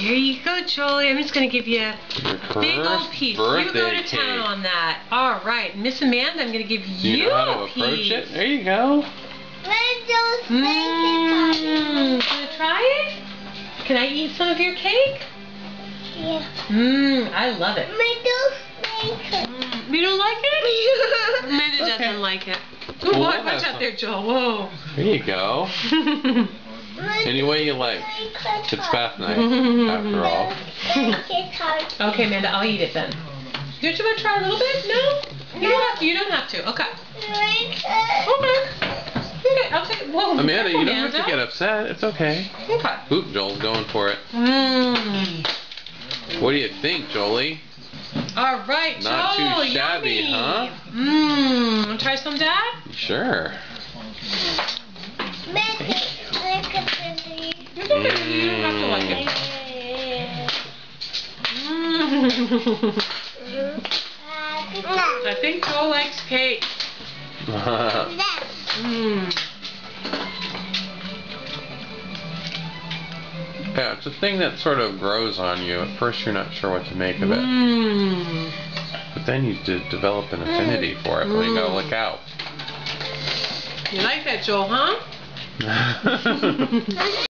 Here you go, Jolie. I'm just going to give you a big old first piece. You go to town cake. on that. All right. Miss Amanda, I'm going to give you, you know how to a approach piece. it? There you go. Mmm. Gonna try it? Can I eat some of your cake? Yeah. Mmm. I love it. Mm, you don't like it? Amanda Okay. doesn't like it. Well, Good boy. we'll Watch out there, Joel. Whoa. There you go. Any way you like. It's bath night, after all. okay, Amanda, I'll eat it then. Don't you want to try a little bit? No? You don't have to. You don't have to. Okay. Okay. Okay, I'll. Whoa, Amanda, careful, you don't have to get upset. It's okay. Okay. Oop, Joel's going for it. Mmm. What do you think, Jolie? All right, Not too Joel. shabby, yummy. huh? Mmm. Want to try some, Dad? Sure. It's okay. You don't have to like it. Mmm. Mm-hmm. I think Joel likes cake. Mmm. Yeah, it's a thing that sort of grows on you. At first, you're not sure what to make of it, Mmm. but then you de- develop an affinity mm. for it. Well, you gotta look mm. out. You like that, Joel, huh?